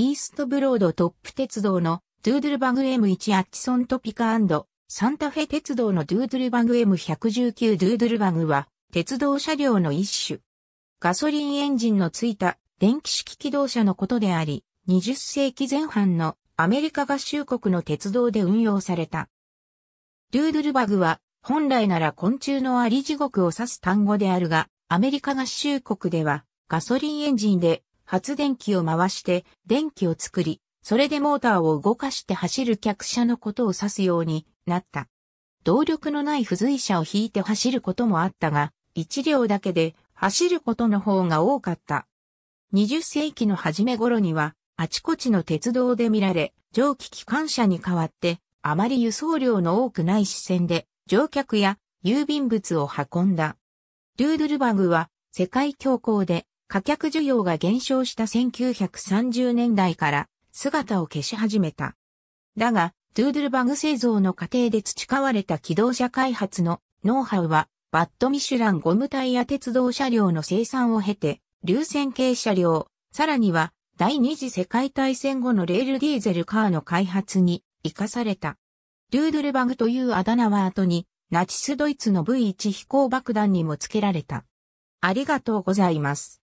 イーストブロードトップ鉄道のドゥードゥルバグ M1 アッチソントピカサンタフェ鉄道のドゥードゥルバグ M119 ドゥードゥルバグは鉄道車両の一種。ガソリンエンジンのついた電気式機動車のことであり、20世紀前半のアメリカ合衆国の鉄道で運用された。ドゥードゥルバグは本来なら昆虫のあり地獄を指す単語であるが、アメリカ合衆国ではガソリンエンジンで発電機を回して電気を作り、それでモーターを動かして走る客車のことを指すようになった。動力のない付随車を引いて走ることもあったが、一両だけで走ることの方が多かった。20世紀の初め頃には、あちこちの鉄道で見られ、蒸気機関車に代わって、あまり輸送量の多くない視線で、乗客や郵便物を運んだ。ドゥードルバグは、世界恐慌で、貨客需要が減少した1930年代から姿を消し始めた。だが、ドゥードルバグ製造の過程で培われた機動車開発のノウハウは、バッドミシュランゴムタイヤ鉄道車両の生産を経て、流線形車両、さらには第二次世界大戦後のレールディーゼルカーの開発に活かされた。ドゥードルバグというあだ名は後にナチスドイツの V1 飛行爆弾にも付けられた。ありがとうございます。